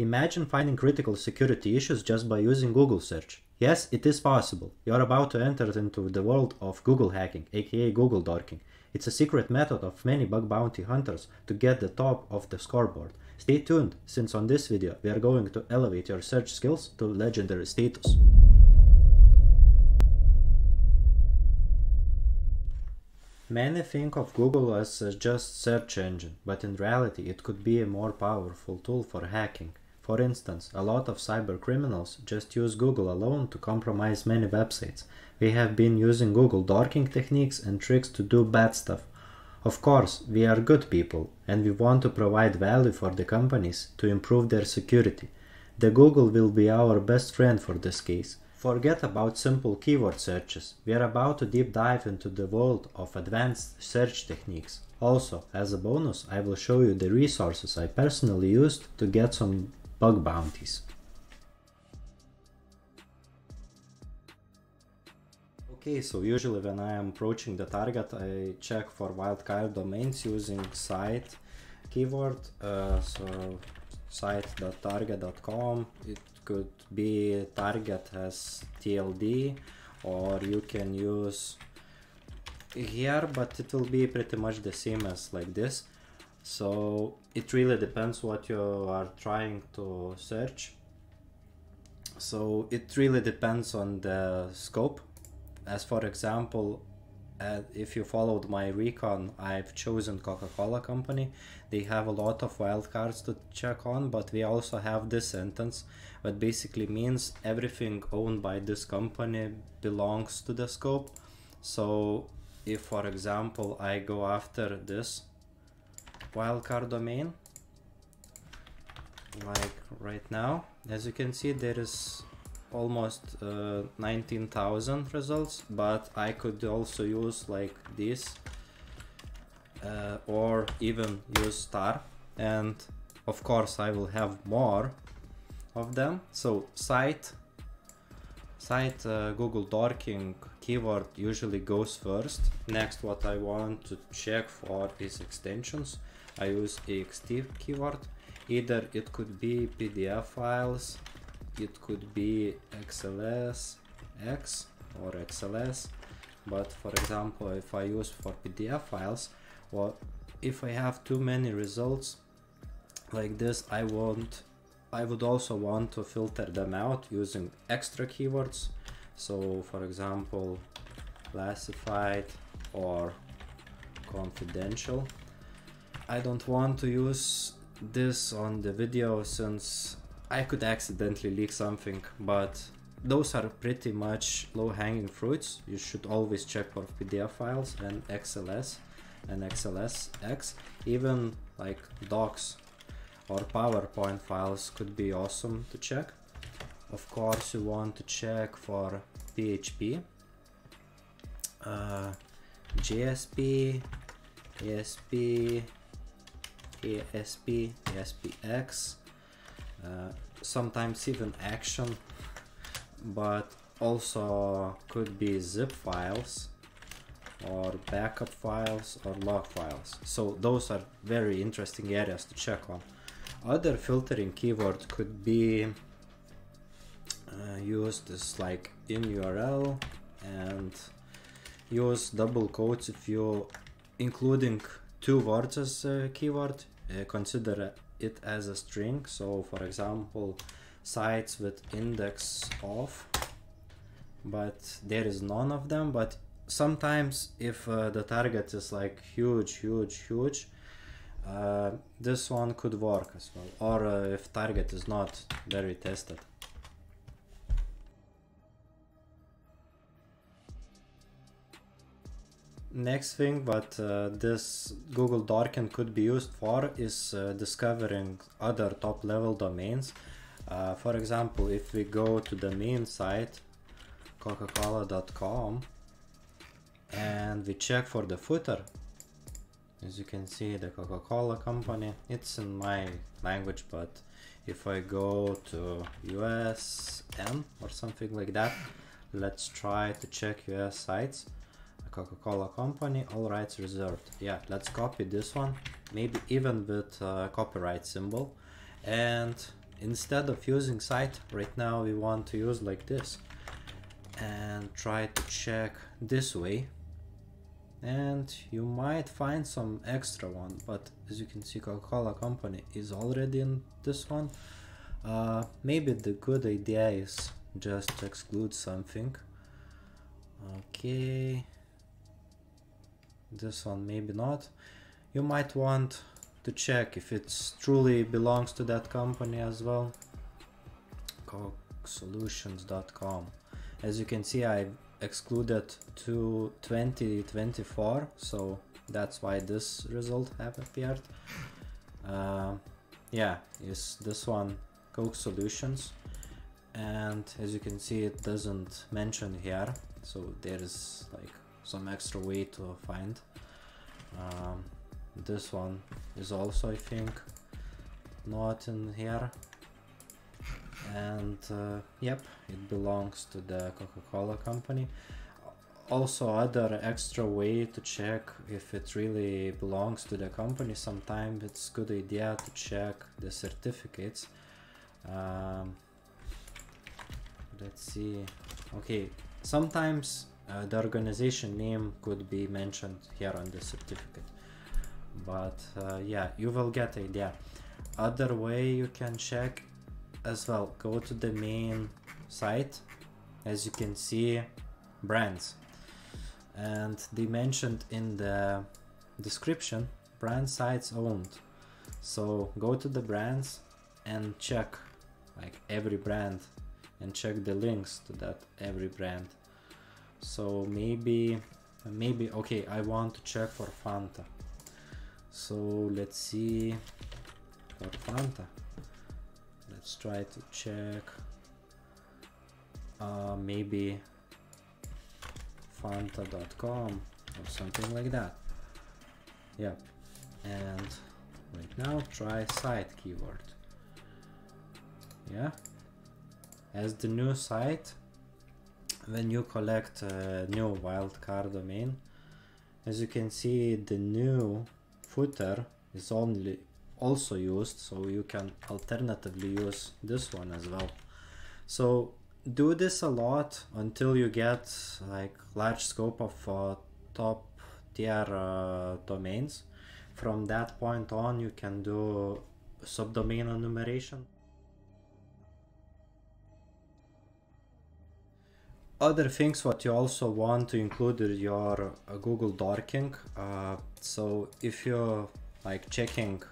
Imagine finding critical security issues just by using Google search. Yes, it is possible. You are about to enter into the world of Google hacking, aka Google dorking. It's a secret method of many bug bounty hunters to get the top of the scoreboard. Stay tuned, since on this video we are going to elevate your search skills to legendary status. Many think of Google as just search engine, but in reality it could be a more powerful tool for hacking. For instance, a lot of cyber criminals just use Google alone to compromise many websites. We have been using Google dorking techniques and tricks to do bad stuff. Of course, we are good people and we want to provide value for the companies to improve their security. The Google will be our best friend for this case. Forget about simple keyword searches. We are about to deep dive into the world of advanced search techniques. Also, as a bonus, I will show you the resources I personally used to get some bug bounties. Okay, so usually when I am approaching the target, I check for wildcard domains using site keyword. Uh, so site.target.com. It could be target as TLD or you can use here but it will be pretty much the same as like this so it really depends what you are trying to search so it really depends on the scope as for example uh, if you followed my recon, I've chosen Coca-Cola company. They have a lot of wildcards to check on, but we also have this sentence, that basically means everything owned by this company belongs to the scope. So if, for example, I go after this wildcard domain, like right now, as you can see, there is almost uh, 19,000 results but I could also use like this uh, or even use star. And of course I will have more of them. So site site uh, Google Dorking keyword usually goes first. Next what I want to check for is extensions I use ext keyword. Either it could be PDF files it could be XLS X or XLS but for example if I use for PDF files or if I have too many results like this I want I would also want to filter them out using extra keywords. So for example classified or confidential I don't want to use this on the video since I could accidentally leak something, but those are pretty much low-hanging fruits. You should always check for PDF files and XLS and XLSX. Even like docs or PowerPoint files could be awesome to check. Of course, you want to check for PHP, uh, JSP, ASP, ASP, ASPX, uh, sometimes even action but also could be zip files or backup files or log files. So those are very interesting areas to check on. Other filtering keyword could be uh, used as like in URL and use double quotes if you including two words as a keyword uh, consider it as a string. So for example sites with index of but there is none of them. But sometimes if uh, the target is like huge huge huge uh, this one could work as well. Or uh, if target is not very tested next thing what uh, this Google Dorking could be used for is uh, discovering other top level domains. Uh, for example, if we go to the main site coca-cola.com and we check for the footer, as you can see the Coca-Cola company, it's in my language, but if I go to USM or something like that, let's try to check US sites Coca-Cola company, all rights reserved. Yeah, let's copy this one, maybe even with uh, copyright symbol. And instead of using site right now we want to use like this. And try to check this way. And you might find some extra one but as you can see Coca-Cola company is already in this one. Uh, maybe the good idea is just to exclude something. Okay this one maybe not. You might want to check if it truly belongs to that company as well. cokesolutions.com as you can see I excluded to 2024 so that's why this result have appeared. Uh, yeah is this one coke solutions and as you can see it doesn't mention here so there is like some extra way to find. Um, this one is also I think not in here. And uh, yep it belongs to the Coca-Cola company. Also other extra way to check if it really belongs to the company sometimes it's good idea to check the certificates. Um, let's see. Okay sometimes uh, the organization name could be mentioned here on the certificate but uh, yeah you will get idea. Other way you can check as well go to the main site as you can see brands. And they mentioned in the description brand sites owned. So go to the brands and check like every brand and check the links to that every brand so maybe maybe okay I want to check for Fanta. So let's see for Fanta. Let's try to check. Uh, maybe fanta.com or something like that. Yep and right now try site keyword. Yeah. As the new site when you collect a new wildcard domain as you can see the new footer is only also used so you can alternatively use this one as well. So do this a lot until you get like large scope of uh, top tier uh, domains. From that point on you can do subdomain enumeration other things what you also want to include is your uh, google dorking uh, so if you're like checking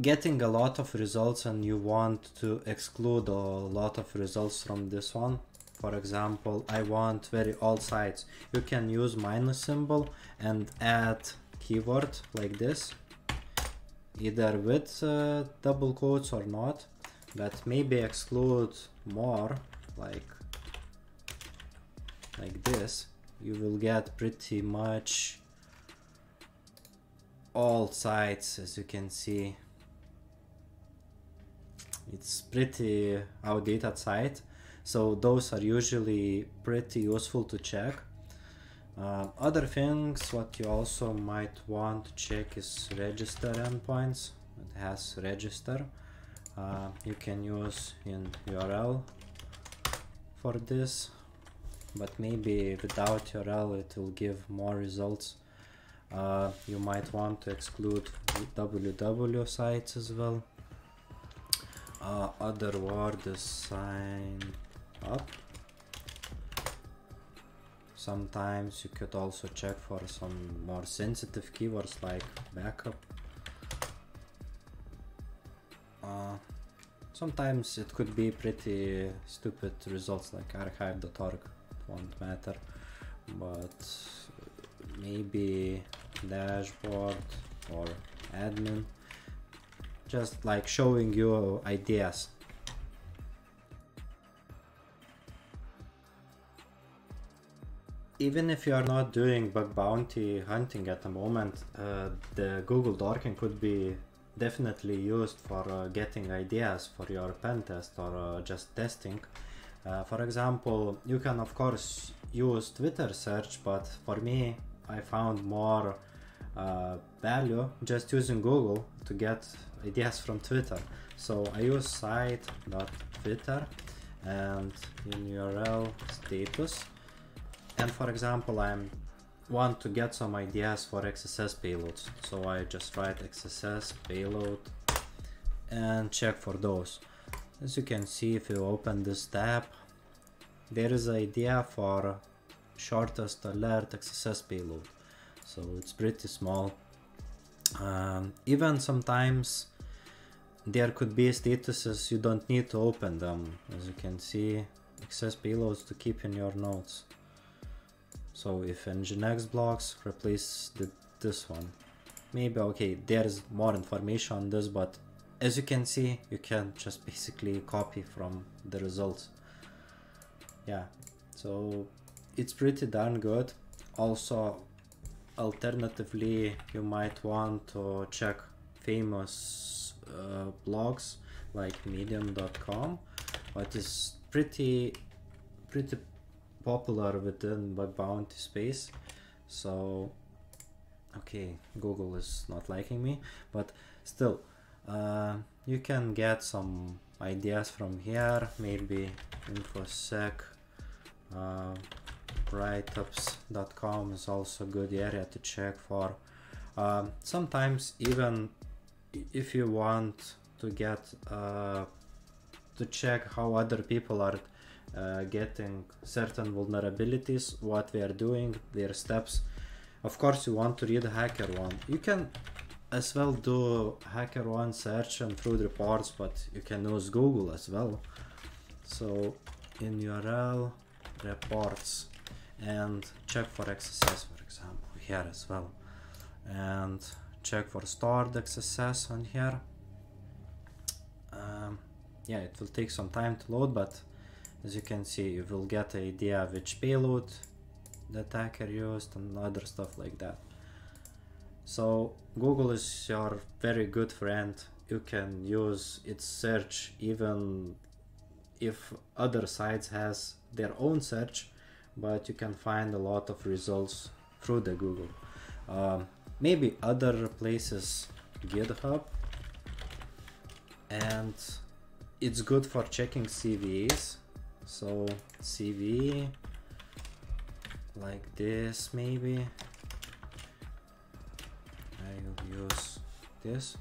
getting a lot of results and you want to exclude a lot of results from this one for example i want very old sites. You can use minus symbol and add keyword like this either with uh, double quotes or not but maybe exclude more like like this you will get pretty much all sides as you can see. It's pretty outdated site so those are usually pretty useful to check. Uh, other things what you also might want to check is register endpoints. It has register. Uh, you can use in URL for this but maybe without URL it will give more results. Uh, you might want to exclude www sites as well. Uh, other word is sign up. Sometimes you could also check for some more sensitive keywords like backup. Uh, sometimes it could be pretty stupid results like archive.org won't matter but maybe dashboard or admin just like showing you ideas. Even if you are not doing bug bounty hunting at the moment uh, the google dorking could be definitely used for uh, getting ideas for your pen test or uh, just testing uh, for example, you can of course use Twitter search, but for me, I found more uh, value just using Google to get ideas from Twitter. So I use site.twitter and in URL status. And for example, I want to get some ideas for XSS payloads. So I just write XSS payload and check for those. As you can see, if you open this tab, there is idea for shortest alert XSS payload. So it's pretty small. Um, even sometimes there could be statuses you don't need to open them. As you can see, XSS payloads to keep in your notes. So if Nginx blocks, replace the, this one. Maybe, okay, there's more information on this, but as you can see you can just basically copy from the results. Yeah so it's pretty darn good. Also alternatively you might want to check famous uh, blogs like medium.com but it's pretty pretty popular within bug bounty space. So okay google is not liking me but still uh, you can get some ideas from here maybe infosec uh, writeups.com is also a good area to check for. Uh, sometimes even if you want to get uh, to check how other people are uh, getting certain vulnerabilities what they are doing their steps of course you want to read HackerOne you can as well do HackerOne search and through the reports, but you can use Google as well. So in URL reports and check for XSS, for example, here as well. And check for stored XSS on here. Um, yeah, it will take some time to load, but as you can see, you will get an idea which payload the attacker used and other stuff like that. So Google is your very good friend. You can use its search even if other sites has their own search, but you can find a lot of results through the Google. Uh, maybe other places, GitHub, and it's good for checking CVEs. So CV like this maybe use this.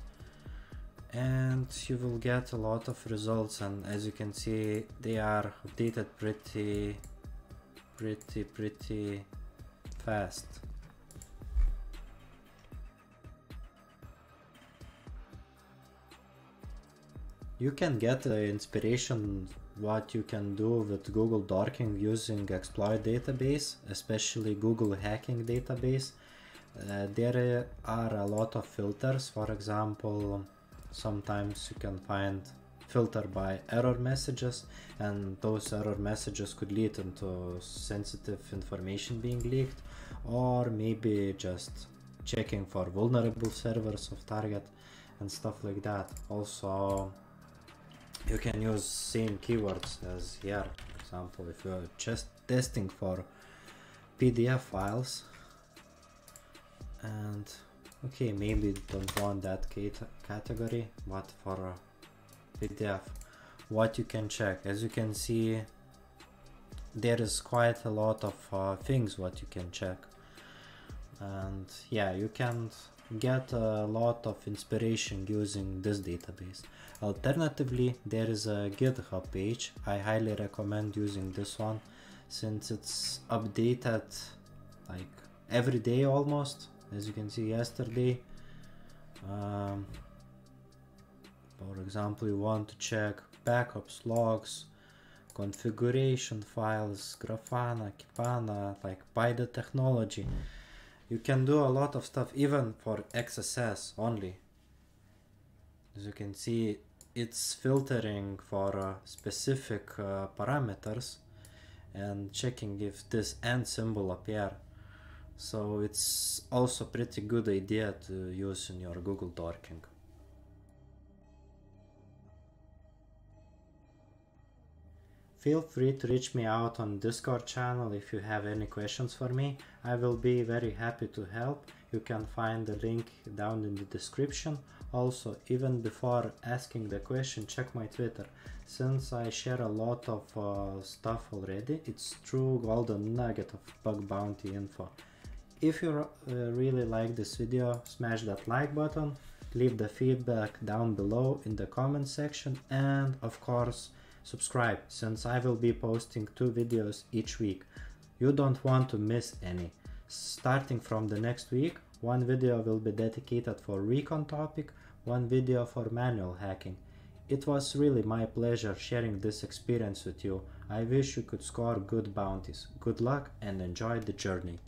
And you will get a lot of results and as you can see they are updated pretty pretty pretty fast. You can get uh, inspiration what you can do with Google Dorking using exploit database especially Google hacking database uh, there are a lot of filters. For example sometimes you can find filter by error messages and those error messages could lead into sensitive information being leaked or maybe just checking for vulnerable servers of target and stuff like that. Also you can use same keywords as here. For example if you're just testing for pdf files and okay maybe don't want that category but for pdf what you can check as you can see there is quite a lot of uh, things what you can check. And yeah you can get a lot of inspiration using this database. Alternatively there is a github page. I highly recommend using this one since it's updated like every day almost as you can see yesterday um, for example you want to check backups logs configuration files grafana kibana like by the technology. You can do a lot of stuff even for xss only. As you can see it's filtering for uh, specific uh, parameters and checking if this end symbol appear so it's also pretty good idea to use in your Google Dorking. Feel free to reach me out on Discord channel if you have any questions for me. I will be very happy to help. You can find the link down in the description. Also, even before asking the question, check my Twitter. Since I share a lot of uh, stuff already, it's true golden nugget of bug bounty info. If you uh, really like this video, smash that like button, leave the feedback down below in the comment section and of course subscribe since I will be posting two videos each week. You don't want to miss any. Starting from the next week, one video will be dedicated for recon topic, one video for manual hacking. It was really my pleasure sharing this experience with you. I wish you could score good bounties. Good luck and enjoy the journey.